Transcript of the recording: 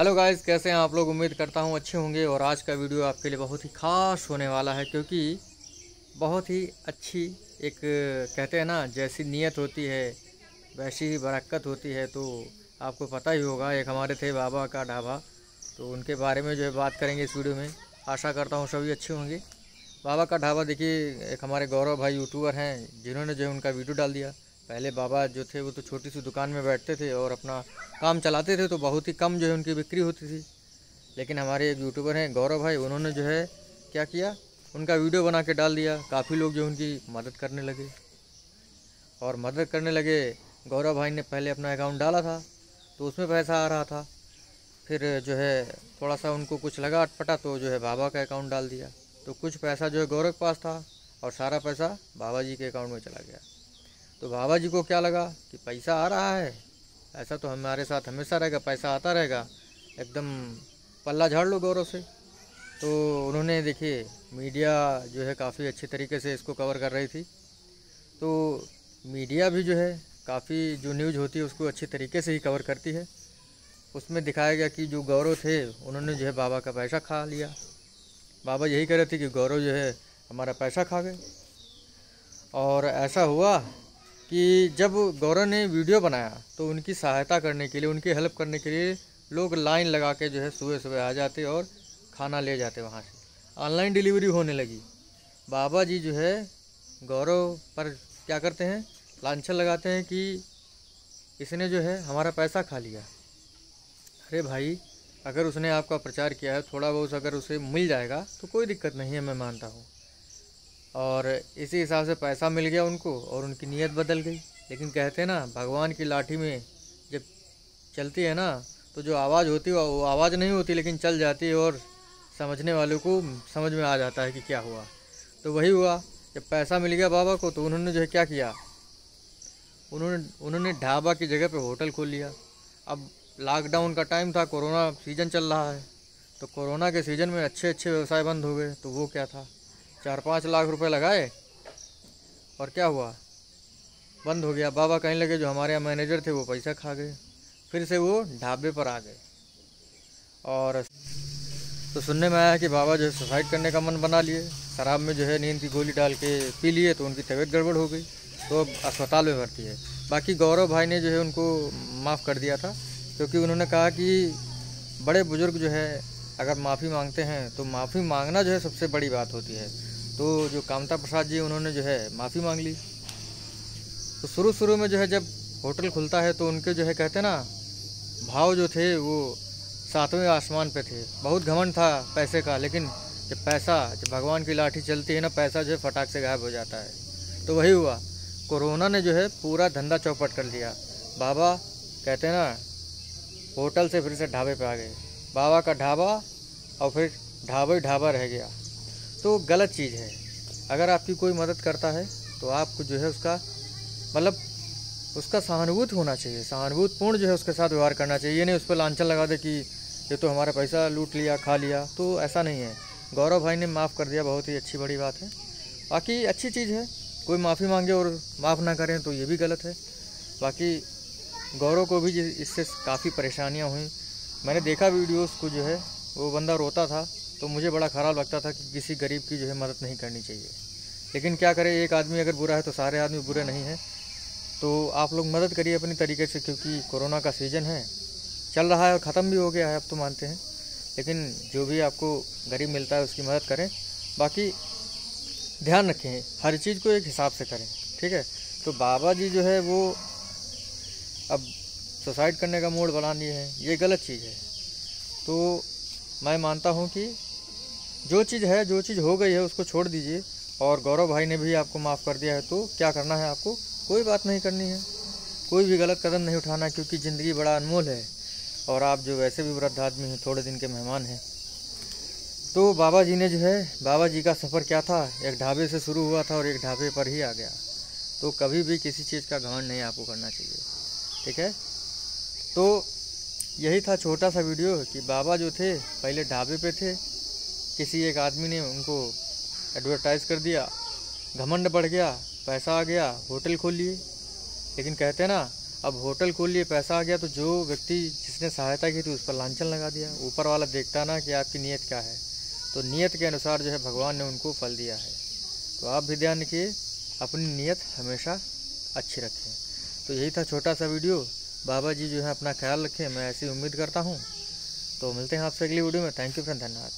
Hello guys, कैसे हैं आप लोग? उम्मीद करता हूँ अच्छे होंगे और आज का वीडियो आपके लिए बहुत ही खास होने वाला है क्योंकि बहुत ही अच्छी एक, कहते हैं ना, जैसी नीयत होती है, वैसी ही बरक्कत होती है। तो आपको पता ही होगा, एक हमारे थे बाबा का ढाबा। तो उनके बारे में जो है बात करेंगे इस वीडियो में। आशा करता हूँ सभी अच्छे होंगे। बाबा का ढाबा देखिए, एक हमारे गौरव भाई यूट्यूबर हैं, जिन्होंने जो है उनका वीडियो डाल दिया। पहले बाबा जो थे वो तो छोटी सी दुकान में बैठते थे और अपना काम चलाते थे तो बहुत ही कम जो है उनकी बिक्री होती थी। लेकिन हमारे एक यूट्यूबर हैं, गौरव भाई, उन्होंने जो है क्या किया? उनका वीडियो बना के डाल दिया। काफ़ी लोग जो उनकी मदद करने लगे। और मदद करने लगे, गौरव भाई ने पहले अपना अकाउंट डाला था तो उसमें पैसा आ रहा था। फिर जो है थोड़ा सा उनको कुछ लगा अटपटा तो जो है बाबा का अकाउंट डाल दिया। तो कुछ पैसा जो है गौरव के पास था और सारा पैसा बाबा जी के अकाउंट में चला गया। तो बाबा जी को क्या लगा कि पैसा आ रहा है? ऐसा तो हमारे साथ हमेशा रहेगा, पैसा आता रहेगा। एकदम पल्ला झाड़ लो गौरव से। तो उन्होंने देखिए, मीडिया जो है काफ़ी अच्छे तरीके से इसको कवर कर रही थी। तो मीडिया भी जो है, काफ़ी जो न्यूज़ होती है, उसको अच्छे तरीके से ही कवर करती है। उसमें दिखाया गया कि जो गौरव थे, उन्होंने जो है बाबा का पैसा खा लिया। बाबा यही कह रहे थे कि गौरव जो है, हमारा पैसा खा गए। और ऐसा हुआ कि जब गौरव ने वीडियो बनाया तो उनकी सहायता करने के लिए, उनकी हेल्प करने के लिए लोग लाइन लगा के जो है सुबह सुबह आ जाते और खाना ले जाते वहाँ से। ऑनलाइन डिलीवरी होने लगी। बाबा जी जो है, गौरव पर क्या करते हैं? लाछन लगाते हैं कि इसने जो है हमारा पैसा खा लिया। अरे भाई, अगर उसने आपका प्रचार किया है, थोड़ा बहुत अगर उसे मिल जाएगा तो कोई दिक्कत नहीं है, मैं मानता हूँ। और इसी हिसाब से पैसा मिल गया उनको और उनकी नीयत बदल गई। लेकिन कहते हैं ना, भगवान की लाठी में जब चलती है ना तो जो आवाज़ होती है, वो आवाज़ नहीं होती, लेकिन चल जाती है और समझने वालों को समझ में आ जाता है कि क्या हुआ। तो वही हुआ, जब पैसा मिल गया बाबा को तो उन्होंने जो है क्या किया? उन्होंने उन्होंने ढाबा की जगह पे होटल खोल लिया। अब लॉकडाउन का टाइम था, कोरोना सीज़न चल रहा है। तो कोरोना के सीज़न में अच्छे अच्छे व्यवसाय बंद हो गए तो वो क्या था? चार पाँच लाख रुपए लगाए और क्या हुआ? बंद हो गया। बाबा कहने लगे, जो हमारे यहाँ मैनेजर थे, वो पैसा खा गए। फिर से वो ढाबे पर आ गए। और तो सुनने में आया कि बाबा जो है सुसाइड करने का मन बना लिए। शराब में जो है नींद की गोली डाल के पी लिए तो उनकी तबीयत गड़बड़ हो गई। तो अब अस्पताल में भर्ती है। बाकी गौरव भाई ने जो है उनको माफ़ कर दिया था, क्योंकि उन्होंने कहा कि बड़े बुज़ुर्ग जो है, अगर माफ़ी मांगते हैं तो माफ़ी मांगना जो है सबसे बड़ी बात होती है। तो जो कामता प्रसाद जी उन्होंने जो है माफ़ी मांग ली। तो शुरू शुरू में जो है जब होटल खुलता है तो उनके जो है कहते ना, भाव जो थे, वो सातवें आसमान पे थे। बहुत घमंड था पैसे का, लेकिन जब पैसा, जब भगवान की लाठी चलती है ना, पैसा जो है फटाक से गायब हो जाता है। तो वही हुआ। कोरोना ने जो है पूरा धंधा चौपट कर दिया। बाबा कहते ना, होटल से फिर से ढाबे पे आ गए। बाबा का ढाबा, और फिर ढाबा ही ढाबा रह गया। तो गलत चीज़ है। अगर आपकी कोई मदद करता है तो आपको जो है उसका मतलब उसका सहानुभूत होना चाहिए। सहानुभूतपूर्ण जो है उसके साथ व्यवहार करना चाहिए। ये नहीं उस पर लाछन लगा दे कि ये तो हमारा पैसा लूट लिया, खा लिया तो ऐसा नहीं है। गौरव भाई ने माफ़ कर दिया, बहुत ही अच्छी बड़ी बात है। बाकी अच्छी चीज़ है, कोई माफ़ी मांगे और माफ़ ना करें तो ये भी गलत है। बाकी गौरव को भी इससे काफ़ी परेशानियाँ हुई। मैंने देखा वीडियोस को जो है, वो बंदा रोता था। तो मुझे बड़ा ख़राब लगता था कि किसी गरीब की जो है मदद नहीं करनी चाहिए। लेकिन क्या करें, एक आदमी अगर बुरा है तो सारे आदमी बुरे नहीं हैं। तो आप लोग मदद करिए अपनी तरीके से, क्योंकि कोरोना का सीज़न है, चल रहा है और ख़त्म भी हो गया है अब तो मानते हैं। लेकिन जो भी आपको गरीब मिलता है, उसकी मदद करें। बाकी ध्यान रखें, हर चीज़ को एक हिसाब से करें, ठीक है? तो बाबा जी जो है वो अब सुसाइड करने का मूड बना लिए हैं, ये गलत चीज़ है। तो मैं मानता हूँ कि जो चीज़ है, जो चीज़ हो गई है, उसको छोड़ दीजिए। और गौरव भाई ने भी आपको माफ़ कर दिया है तो क्या करना है आपको? कोई बात नहीं करनी है। कोई भी गलत कदम नहीं उठाना क्योंकि ज़िंदगी बड़ा अनमोल है। और आप जो वैसे भी वृद्ध आदमी हैं, थोड़े दिन के मेहमान हैं। तो बाबा जी ने जो है, बाबा जी का सफ़र क्या था? एक ढाबे से शुरू हुआ था और एक ढाबे पर ही आ गया। तो कभी भी किसी चीज़ का घमंड नहीं आपको करना चाहिए। ठीक है? तो यही था छोटा सा वीडियो कि बाबा जो थे, पहले ढाबे पे थे किसी एक आदमी ने उनको एडवर्टाइज़ कर दिया, घमंड बढ़ गया, पैसा आ गया, होटल खोल लिए। लेकिन कहते हैं ना, अब होटल खोल लिए, पैसा आ गया तो जो व्यक्ति जिसने सहायता की थी उस पर लांछन लगा दिया। ऊपर वाला देखता ना कि आपकी नीयत क्या है। तो नीयत के अनुसार जो है भगवान ने उनको फल दिया है। तो आप भी ध्यान रखिए, अपनी नीयत हमेशा अच्छी रखें। तो यही था छोटा सा वीडियो। बाबा जी जो है अपना ख्याल रखें, मैं ऐसी उम्मीद करता हूँ। तो मिलते हैं आपसे अगली वीडियो में। थैंक यू फ्रेंड धन्यवाद।